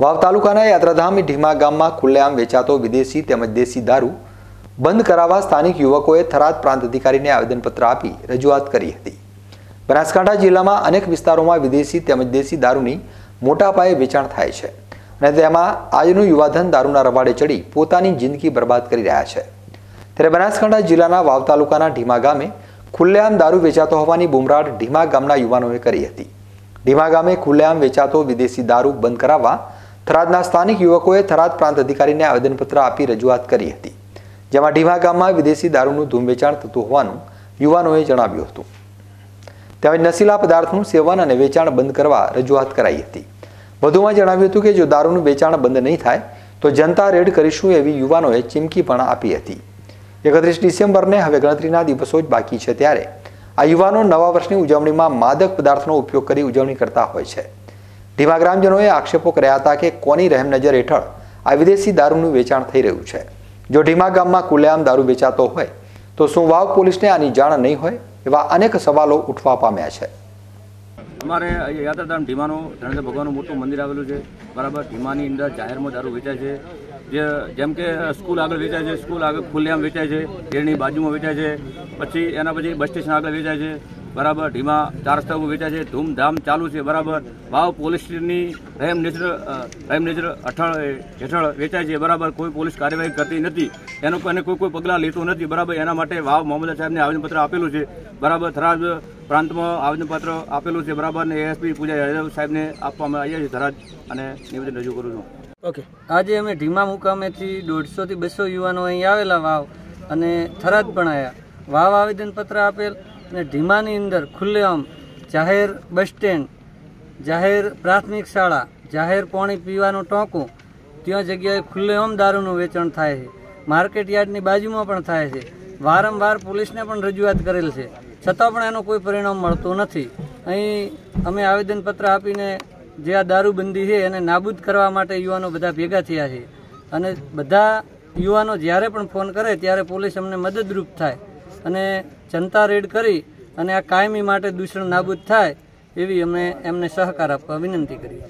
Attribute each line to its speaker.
Speaker 1: વાવ તાલુકાના યાત્રાધામ ઢીમા ગામમાં ખુલ્લેઆમ વેચાતો વિદેશી તેમજ દેશી દારૂ બંધ કરાવવા સ્થાનિક યુવકોએ થરાદ પ્રાંત અધિકારીને આવેદનપત્ર આપી રજૂઆત કરી હતી. બનાસકાંઠા જિલ્લામાં અનેક વિસ્તારોમાં વિદેશી તેમજ દેશી દારૂની મોટા પાયે વેચાણ થાય છે અને તેમાં આજનું યુવાધન દારૂના રવાડે ચડી પોતાની જિંદગી બરબાદ કરી રહ્યા છે. ત્યારે બનાસકાંઠા જિલ્લાના વાવ તાલુકાના ઢીમા ગામે ખુલ્લેઆમ દારૂ વેચાતો હોવાની બુમરાટ ઢીમા ગામના યુવાનોએ કરી હતી. ઢીમા ગામે ખુલ્લેઆમ વેચાતો વિદેશી દારૂ બંધ કરાવવા થરાદના સ્થાનિક યુવકોએ થરાદ પ્રાંત અધિકારીને આવેદનપત્ર આપી રજૂઆત કરી હતી, જેમાં ઢીમા ગામમાં વિદેશી દારૂનું ધૂમ વેચાણ થતું હોવાનું યુવાનોએ જણાવ્યું હતું. તેમજ નશીલા પદાર્થનું સેવન અને વેચાણ બંધ કરવા રજૂઆત કરાઈ હતી. વધુમાં જણાવ્યું હતું કે જો દારૂનું વેચાણ બંધ નહીં થાય, તો જનતા રેડ કરીશું એવી યુવાનોએ ચીમકી પણ આપી હતી. એકત્રીસ ડિસેમ્બરને હવે ગણતરીના દિવસો જ બાકી છે ત્યારે આ યુવાનો નવા વર્ષની ઉજવણીમાં માદક પદાર્થનો ઉપયોગ કરી ઉજવણી કરતા હોય છે. ઢીમા ગ્રામજનોએ આક્ષેપો કર્યા હતા કે કોની રહેમ નજર હેઠળ આ વિદેશી દારૂનું વેચાણ થઈ રહ્યું છે. જો ઢીમા ગામમાં ખુલ્લેઆમ દારૂ વેચાતો હોય, તો શું વાવ પોલીસને આની જાણ નહીં હોય એવા અનેક સવાલો ઉઠવા પામ્યા છે.
Speaker 2: અમારે અહીંયા યાત્રાધામ ઢીમાનું ધરણેશ્વર ભગવાનનું મોટું મંદિર આવેલું છે. બરાબર, ઢીમાની અંદર જાહેરમાં દારૂ વેચાય છે. જે, જેમ કે સ્કૂલ આગળ વેચાય છે, સ્કૂલ આગળ ખુલ્લેઆમ વેચાય છે ઘેરની બાજુમાં વેચાય છે. પછી એના પછી બસ સ્ટેશન આગળ વેચાય છે. બરાબર? ઢીમા ચાર રસ્તા વેચાય છે, ધૂમધામ ચાલુ છે, બરાબર? વાવ પોલીસ સ્ટેશનની રહેમ નેચર રહેમ નેચર અઠળ હેઠળ વેચાય છે, બરાબર? કોઈ પોલીસ કાર્યવાહી કરતી નથી. એનો અને કોઈ કોઈ પગલાં લેતું નથી, બરાબર? એના માટે વાવ મોહમ્મદ સાહેબને આવેદનપત્ર આપેલું છે, બરાબર? ધરાજ પ્રાંતમાં આવેદનપત્ર આપેલું છે, બરાબર? ને એએસપી પૂજા યાદવ સાહેબને આપવામાં આવ્યા છે ધરાજ અને નિવેદન રજૂ કરું છું.
Speaker 3: ઓકે. આજે અમે ઢીમા મુકામેથી દોઢસોથી બસો યુવાનો અહીં આવેલા વાવ અને થરાદ પણ આવ્યા વાવ આવેદનપત્ર આપેલ અને ઢીમાની અંદર ખુલ્લેઆમ જાહેર બસ સ્ટેન્ડ, જાહેર પ્રાથમિક શાળા, જાહેર પાણી પીવાનું ટોંકું, ત્યાં જગ્યાએ ખુલ્લેઆમ દારૂનું વેચાણ થાય છે. માર્કેટ યાર્ડની બાજુમાં પણ થાય છે. વારંવાર પોલીસને પણ રજૂઆત કરેલ છે. છતાં પણ એનું કોઈ પરિણામ મળતું નથી. અહીં અમે આવેદનપત્ર આપીને જે આ દારૂબંધી છે એને નાબૂદ કરવા માટે યુવાનો બધા ભેગા થયા છે. અને બધા યુવાનો જ્યારે પણ ફોન કરે ત્યારે પોલીસ અમને મદદરૂપ થાય. અને જનતા રેડ કરી અને આ કાયમી માટે દૂષણ નાબૂદ થાય એવી અમે એમને સહકાર આપવા વિનંતી કરી